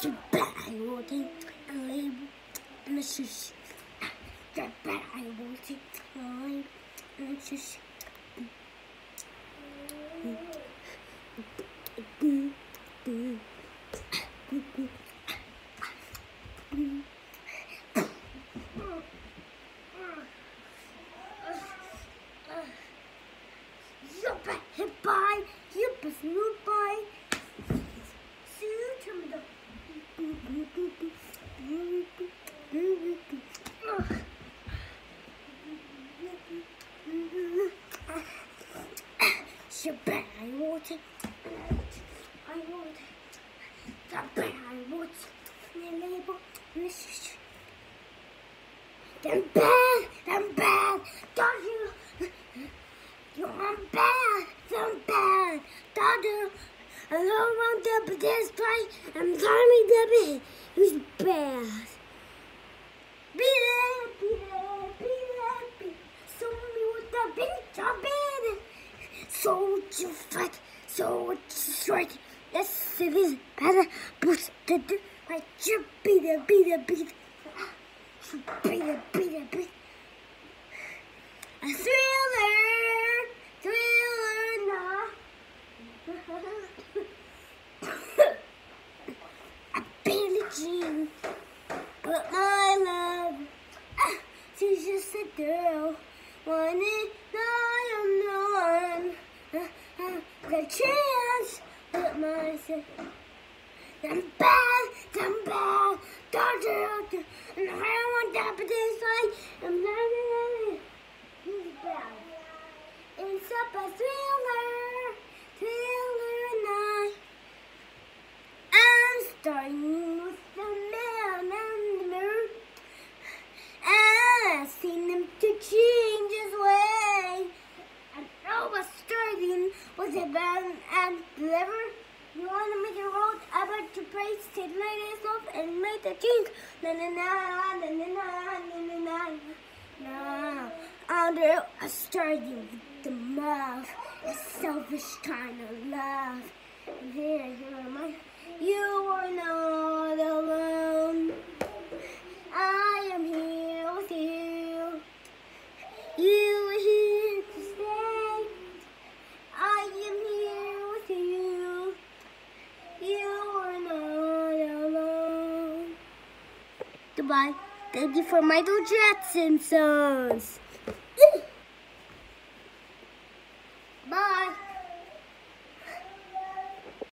So bad I want it, I'm and it's just that bad I want it, I'm and it's just Hip, hip by, hip is smooth by. Shebang, I want it. I want it. Shebang, I want it. My label, Mrs. Then bang! along around the pedestrian and Tommy the who's bad. Be Peter, be Peter, So somebody with a big So Soldier fight, so soldier strike. Let's see this better boost to do. My be Peter, Peter, Peter. Peter, Peter, Peter. A thriller. girl. One is uh, uh, I am the one. The chance, but myself. Him to change his way. And was starting with a band and deliver. You want to make a road about to praise, take ladies off and make the change. Na na na na na na na na na. Under a starting with the love, a selfish kind of love. And here, am I. You are not alone. I am here with you. You are here to stay. I am here with you. You are not alone. Goodbye. Thank you for Michael Jackson songs.